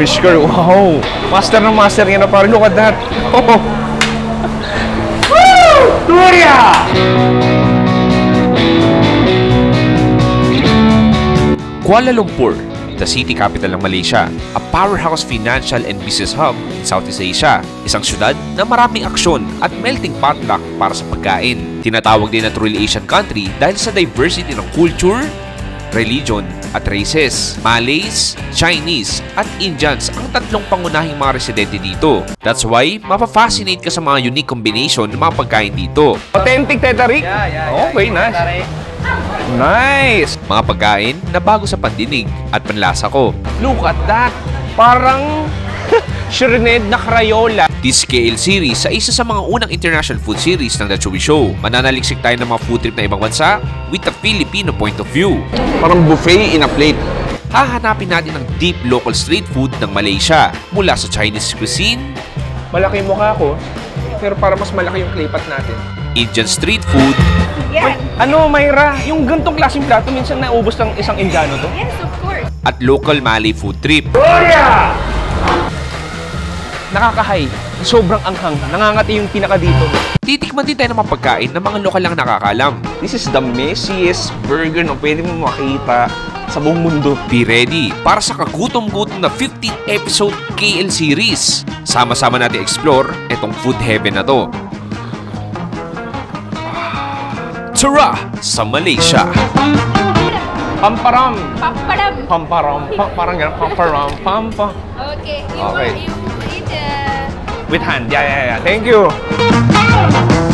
Fish curry. Wow. Master ng master yan na pare. Look at that. Oh. Kuala Lumpur, the city capital ng Malaysia, a powerhouse financial and business hub in Southeast Asia. Isang syudad na maraming aksyon at melting potluck para sa pagkain. Tinatawag din na truly Asian country dahil sa diversity ng culture, religion at races. Malays, Chinese at Indians ang tatlong pangunahing mga residente dito. That's why, mapafascinate ka sa mga unique combination ng mga pagkain dito. Authentic Teta Rick? Okay, nice. Nice. Mga pagkain na bago sa pandinig at panlasa ko. Look at that. Parang Shrined na Crayola. This KL series sa isa sa mga unang international food series ng The Chewy Show. Mananaliksik tayo ng mga food trip na ibang bansa with a Filipino point of view. Parang buffet in a plate. Hahanapin natin ang deep local street food ng Malaysia mula sa Chinese cuisine, Malaki yung mukha ko, pero para mas malaki yung klipat natin. Indian street food, Wait, ano, Mayra? Yung gantong klaseng plato, minsan naubos ng isang Indiano to? Yes, of course. at local Malay food trip. Nakakahay. Sobrang anghang. Nangangati yung pinaka dito. Titikman din tayo ng mga pagkain na mga lokal lang nakakalam. This is the messiest burger na pwede mo makita sa buong mundo. Be ready para sa kagutom-gutom na 15th episode KL series. Sama-sama natin explore itong food heaven na to. Tara sa Malaysia! Pamparam. Pamparam. Pa parang gano'n. Pamparam. Pampa. Okay. You Okay. want you eat uh, With hand. Yeah, yeah, yeah. Thank you.